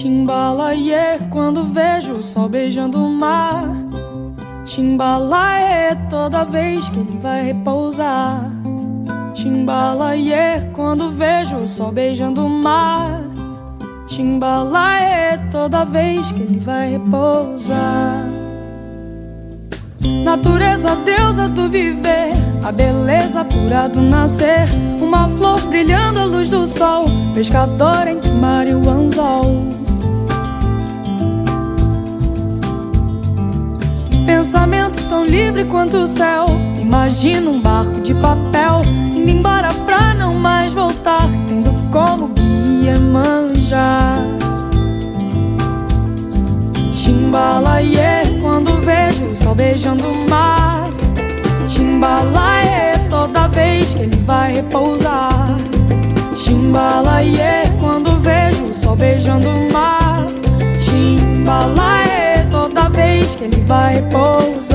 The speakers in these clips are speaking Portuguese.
Chimbalaie, quando vejo o sol beijando o mar. Chimbalaie, toda vez que ele vai repousar. Chimbalaie, quando vejo o sol beijando o mar. Chimbalaie, toda vez que ele vai repousar. Natureza, deusa do viver, a beleza pura do nascer. Uma flor brilhando à luz do sol, pescador entre mar e o anzol. Quanto o céu. Imagina um barco de papel indo embora pra não mais voltar, tendo como guia manjar. Chimbalaie, quando vejo o sol beijando o mar. Chimbalaie, toda vez que ele vai repousar. Chimbalaie, quando vejo o sol beijando o mar. Chimbalaie vez que ele vai pousar.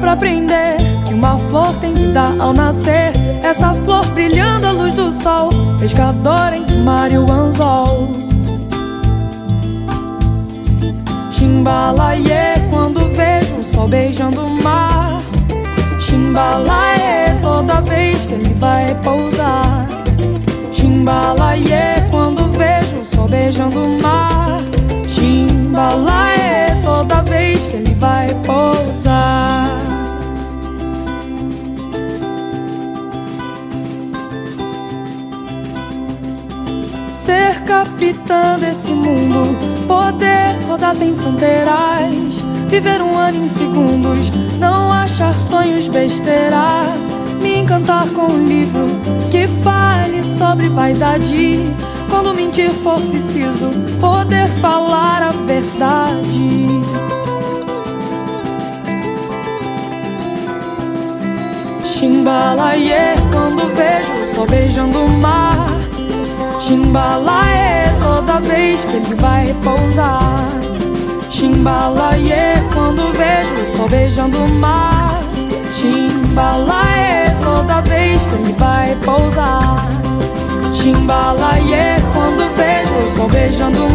Pra aprender que uma flor tem vida ao nascer? Essa flor brilhando à luz do sol, pescador entre o mar e o anzol. Chimbalaie, quando vejo o sol beijando o mar. Chimbalaie, toda vez que ele vai pousar. Chimbalaie, quando vejo o sol beijando o mar. Ser capitã desse mundo, poder rodar sem fronteiras, viver um ano em segundos, não achar sonhos besteira, me encantar com um livro que fale sobre vaidade. Quando mentir for preciso, poder falar a verdade. Chimbalaie, quando vejo sol beijando que ele vai pousar. Chimbalaie, quando vejo o sol beijando o mar. Chimbalaie, toda vez que ele vai pousar. Chimbalaie, quando vejo o sol beijando o mar.